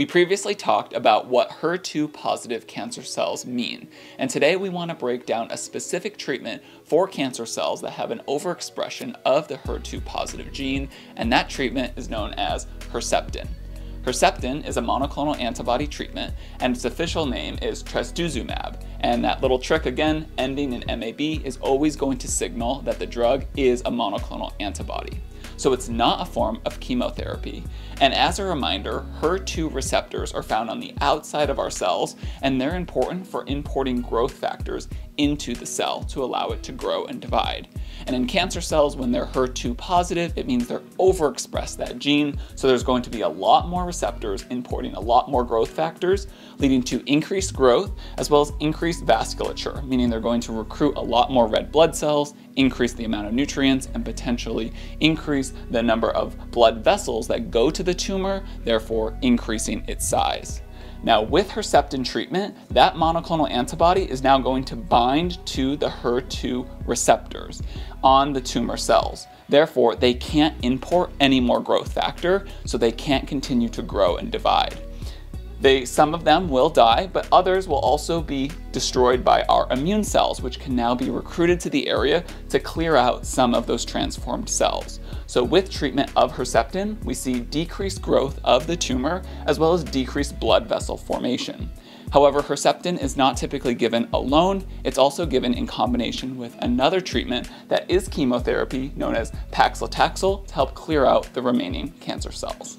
We previously talked about what HER2 positive cancer cells mean, and today we want to break down a specific treatment for cancer cells that have an overexpression of the HER2 positive gene, and that treatment is known as Herceptin. Herceptin is a monoclonal antibody treatment, and its official name is trastuzumab. And that little trick again, ending in MAB, is always going to signal that the drug is a monoclonal antibody so it's not a form of chemotherapy. And as a reminder, HER2 receptors are found on the outside of our cells, and they're important for importing growth factors into the cell to allow it to grow and divide. And in cancer cells, when they're HER2 positive, it means they're overexpressed that gene, so there's going to be a lot more receptors importing a lot more growth factors, leading to increased growth as well as increased vasculature, meaning they're going to recruit a lot more red blood cells, increase the amount of nutrients, and potentially increase the number of blood vessels that go to the tumor, therefore increasing its size. Now with Herceptin treatment, that monoclonal antibody is now going to bind to the HER2 receptors on the tumor cells. Therefore, they can't import any more growth factor, so they can't continue to grow and divide. They, some of them will die, but others will also be destroyed by our immune cells, which can now be recruited to the area to clear out some of those transformed cells. So with treatment of Herceptin, we see decreased growth of the tumor as well as decreased blood vessel formation. However, Herceptin is not typically given alone, it's also given in combination with another treatment that is chemotherapy known as paclitaxel to help clear out the remaining cancer cells.